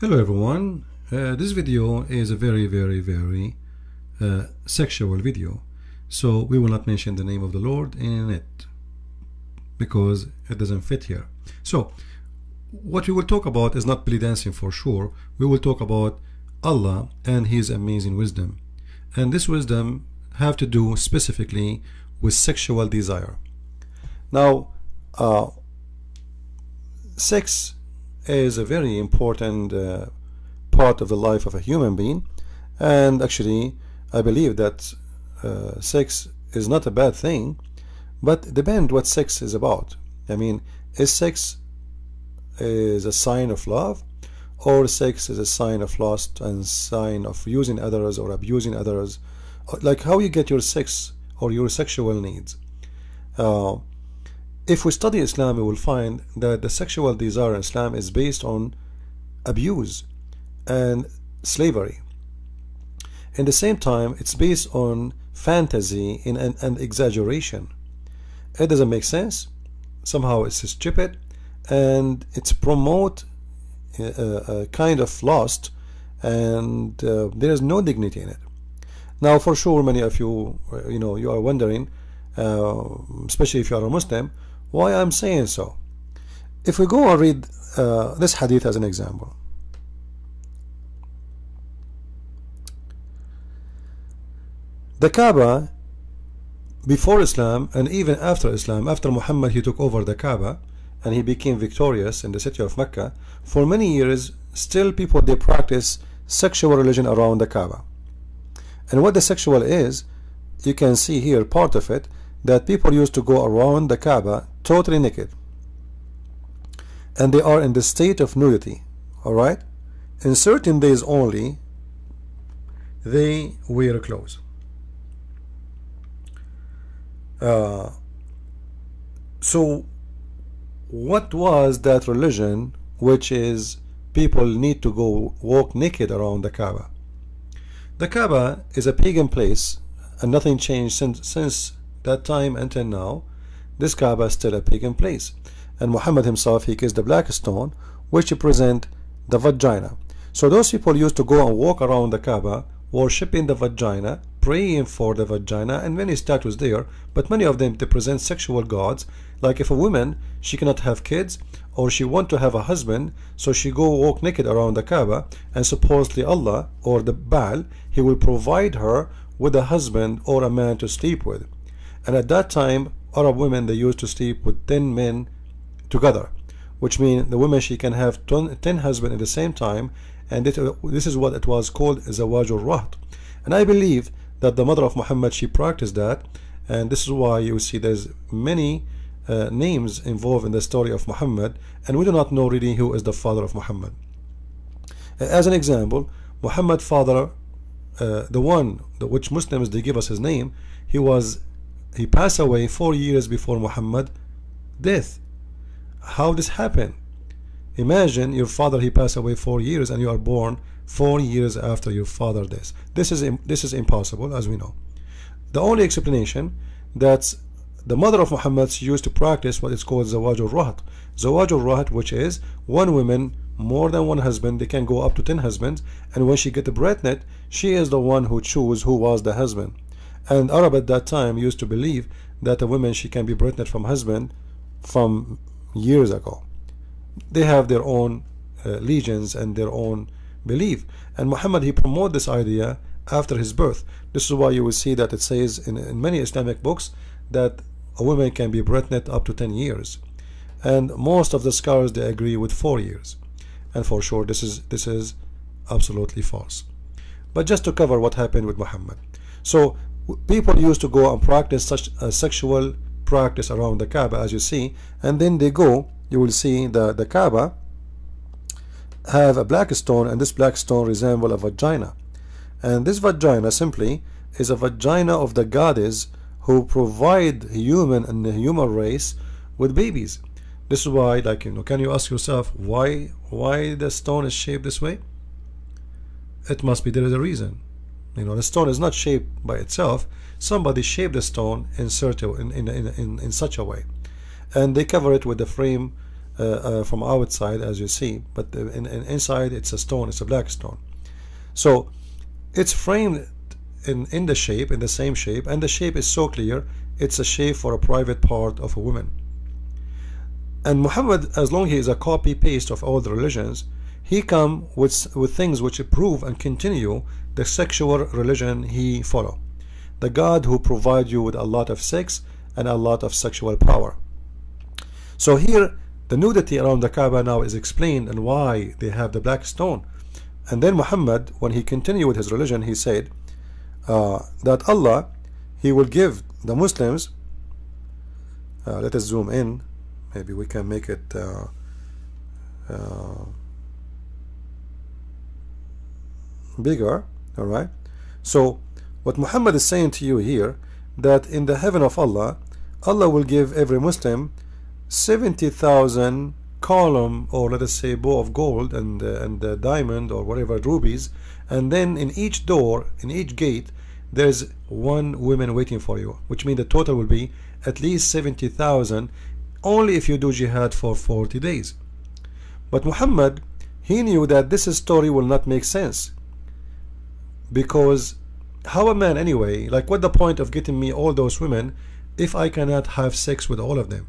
Hello everyone, uh, this video is a very very very uh, sexual video. So we will not mention the name of the Lord in it because it doesn't fit here. So what we will talk about is not belly dancing for sure. We will talk about Allah and his amazing wisdom. And this wisdom have to do specifically with sexual desire. Now uh, sex is a very important uh, part of the life of a human being. And actually I believe that uh, sex is not a bad thing but depend what sex is about. I mean is sex is a sign of love or sex is a sign of lust and sign of using others or abusing others? Like how you get your sex or your sexual needs? Uh, if we study Islam, we will find that the sexual desire in Islam is based on abuse and slavery. In the same time, it's based on fantasy and, and, and exaggeration. It doesn't make sense. Somehow it's stupid and it's promote a, a kind of lust and uh, there is no dignity in it. Now, for sure, many of you, you know, you are wondering, uh, especially if you are a Muslim, why I'm saying so. If we go and read uh, this hadith as an example. The Kaaba before Islam and even after Islam, after Muhammad he took over the Kaaba and he became victorious in the city of Mecca, for many years still people they practice sexual religion around the Kaaba. And what the sexual is, you can see here part of it, that people used to go around the Kaaba totally naked. And they are in the state of nudity alright in certain days only they wear clothes. Uh, so what was that religion which is people need to go walk naked around the Kaaba? The Kaaba is a pagan place and nothing changed since, since that time until now, this Kaaba is still a pagan place. And Muhammad himself, he kissed the black stone, which represent the vagina. So those people used to go and walk around the Kaaba, worshipping the vagina, praying for the vagina, and many statues there. But many of them they present sexual gods. Like if a woman, she cannot have kids, or she want to have a husband, so she go walk naked around the Kaaba, and supposedly Allah or the Baal, he will provide her with a husband or a man to sleep with and at that time Arab women they used to sleep with 10 men together which means the woman she can have 10 husbands at the same time and it, this is what it was called zawajul raht and I believe that the mother of Muhammad she practiced that and this is why you see there's many uh, names involved in the story of Muhammad and we do not know really who is the father of Muhammad. As an example Muhammad father uh, the one which Muslims they give us his name he was he passed away four years before Muhammad death. How this happened? Imagine your father he passed away four years and you are born four years after your father death. This is this is impossible as we know. The only explanation that the mother of Muhammad used to practice what is called Zawajul Rahat Zawajul Rahat which is one woman more than one husband they can go up to 10 husbands and when she get pregnant she is the one who choose who was the husband and Arab at that time used to believe that a woman she can be pregnant from husband from years ago. They have their own uh, legions and their own belief. And Muhammad he promoted this idea after his birth. This is why you will see that it says in, in many Islamic books that a woman can be pregnant up to 10 years. And most of the scholars they agree with four years. And for sure this is this is absolutely false. But just to cover what happened with Muhammad. So people used to go and practice such a sexual practice around the Kaaba as you see and then they go you will see the the Kaaba have a black stone and this black stone resemble a vagina. And this vagina simply is a vagina of the goddess who provide human and the human race with babies. This is why like you know can you ask yourself why why the stone is shaped this way? It must be there is a reason you know, the stone is not shaped by itself. Somebody shaped the stone in, in, in, in, in, in such a way. And they cover it with the frame uh, uh, from outside as you see. But in, in inside it's a stone. It's a black stone. So it's framed in in the shape in the same shape. And the shape is so clear it's a shape for a private part of a woman. And Muhammad as long as he is a copy paste of all the religions he come with with things which prove and continue the sexual religion he follow. The God who provide you with a lot of sex and a lot of sexual power. So here the nudity around the Kaaba now is explained and why they have the black stone. And then Muhammad when he continued with his religion he said uh, that Allah he will give the Muslims uh, let us zoom in. Maybe we can make it uh, uh bigger all right so what Muhammad is saying to you here that in the heaven of Allah Allah will give every Muslim 70,000 column or let us say bow of gold and uh, and uh, diamond or whatever rubies and then in each door in each gate there's one woman waiting for you which means the total will be at least 70,000 only if you do jihad for 40 days. But Muhammad he knew that this story will not make sense because how a man anyway like what the point of getting me all those women if I cannot have sex with all of them?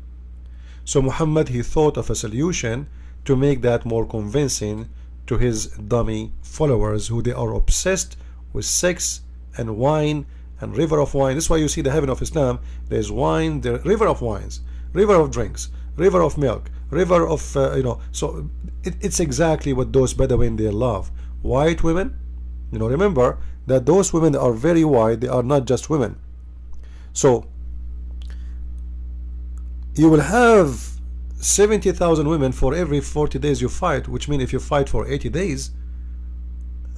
So Muhammad he thought of a solution to make that more convincing to his dummy followers who they are obsessed with sex and wine and river of wine. This is why you see the heaven of Islam. There's wine the river of wines river of drinks river of milk river of uh, you know. So it, it's exactly what those Bedouin they love. White women you know remember that those women are very wide, they are not just women. So you will have 70,000 women for every 40 days you fight which means if you fight for 80 days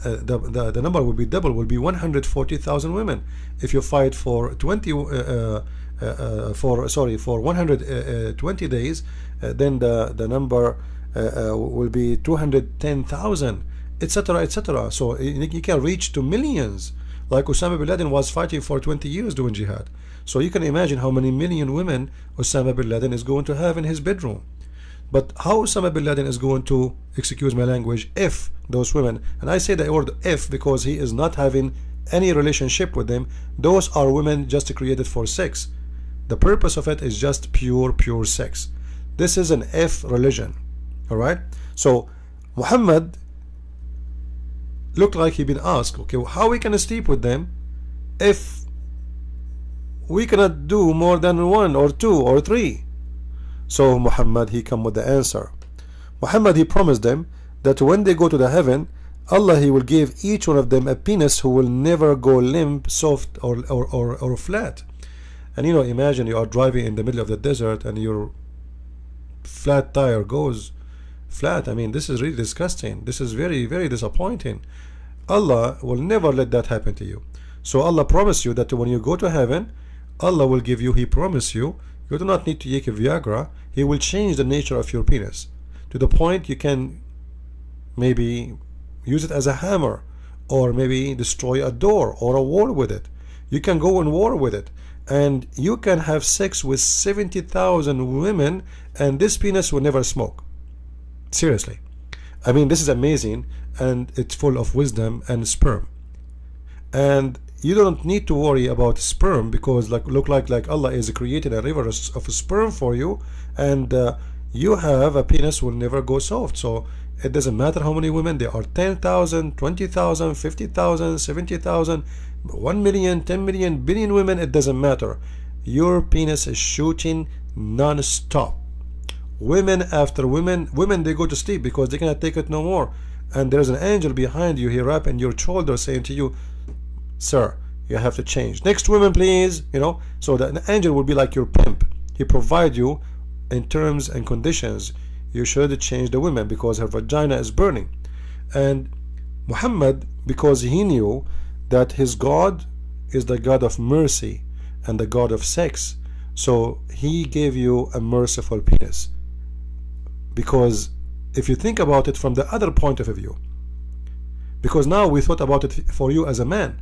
uh, the, the, the number will be double will be 140,000 women. If you fight for 20 uh, uh, uh, uh for sorry for 120 uh, days then the the number will be 210,000 etc etc so you can reach to millions like Osama bin Laden was fighting for 20 years doing jihad. So you can imagine how many million women Osama bin Laden is going to have in his bedroom. But how Osama bin Laden is going to excuse my language if those women? And I say the word if because he is not having any relationship with them. Those are women just created for sex. The purpose of it is just pure pure sex. This is an if religion. All right? So Muhammad looked like he been asked, okay, how we can sleep with them if we cannot do more than one or two or three? So Muhammad, he come with the answer. Muhammad, he promised them that when they go to the heaven, Allah, he will give each one of them a penis who will never go limp, soft, or, or, or, or flat. And you know, imagine you are driving in the middle of the desert and your flat tire goes flat. I mean, this is really disgusting. This is very, very disappointing. Allah will never let that happen to you. So Allah promised you that when you go to heaven, Allah will give you, He promised you, you do not need to take Viagra. He will change the nature of your penis to the point you can maybe use it as a hammer or maybe destroy a door or a wall with it. You can go in war with it and you can have sex with 70,000 women and this penis will never smoke. Seriously. I mean, this is amazing and it's full of wisdom and sperm. And you don't need to worry about sperm because like look like like Allah is creating a river of sperm for you and uh, you have a penis will never go soft. So it doesn't matter how many women there are 10,000, 20,000, 50,000, 70,000, 1 million, 10 million, billion women, it doesn't matter. Your penis is shooting non-stop women after women women they go to sleep because they cannot take it no more. And there's an angel behind you here up in your shoulder saying to you sir you have to change. Next woman please you know. So the angel will be like your pimp. He provide you in terms and conditions. You should change the women because her vagina is burning. And Muhammad because he knew that his God is the God of mercy and the God of sex so he gave you a merciful penis because if you think about it from the other point of view because now we thought about it for you as a man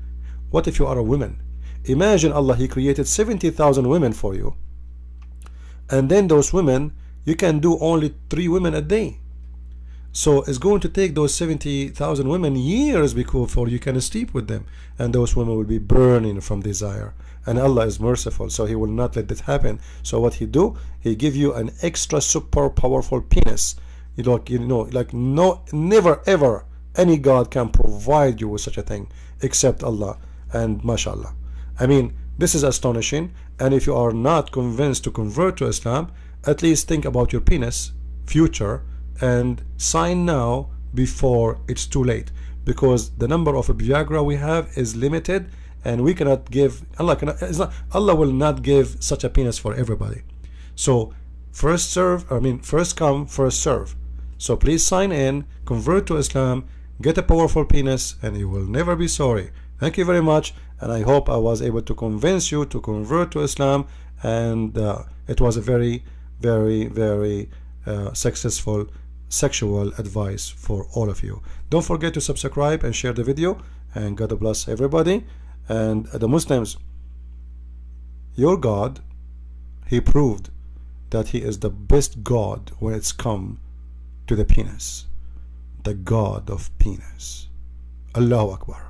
what if you are a woman? Imagine Allah he created 70,000 women for you and then those women you can do only three women a day. So it's going to take those 70,000 women years before you can sleep with them and those women will be burning from desire and Allah is merciful so he will not let that happen. So what he do he give you an extra super powerful penis. You know, you know like no never ever any God can provide you with such a thing except Allah and mashallah. I mean this is astonishing and if you are not convinced to convert to Islam at least think about your penis future and sign now before it's too late. Because the number of Viagra we have is limited and we cannot give Allah cannot not, Allah will not give such a penis for everybody. So first serve I mean first come first serve. So please sign in convert to Islam get a powerful penis and you will never be sorry. Thank you very much and I hope I was able to convince you to convert to Islam and uh, it was a very very very uh, successful sexual advice for all of you. Don't forget to subscribe and share the video and God bless everybody and the Muslims your God he proved that he is the best God when it's come to the penis. The God of penis. Allahu Akbar